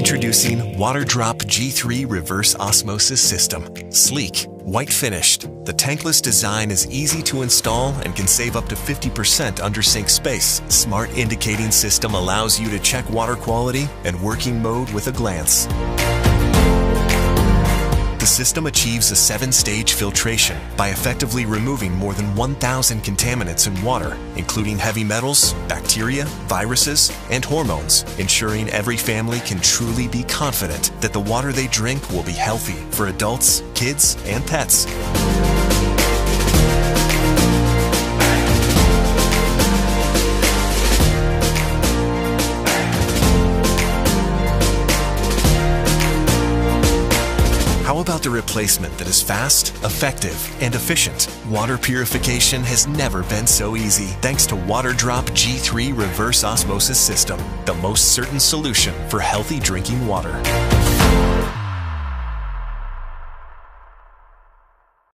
Introducing WaterDrop G3 Reverse Osmosis System. Sleek, white finished, the tankless design is easy to install and can save up to 50% under sink space. Smart indicating system allows you to check water quality and working mode with a glance. The system achieves a seven stage filtration by effectively removing more than 1,000 contaminants in water, including heavy metals, bacteria, viruses, and hormones, ensuring every family can truly be confident that the water they drink will be healthy for adults, kids, and pets. How about the replacement that is fast, effective, and efficient? Water purification has never been so easy thanks to WaterDrop G3 Reverse Osmosis System, the most certain solution for healthy drinking water.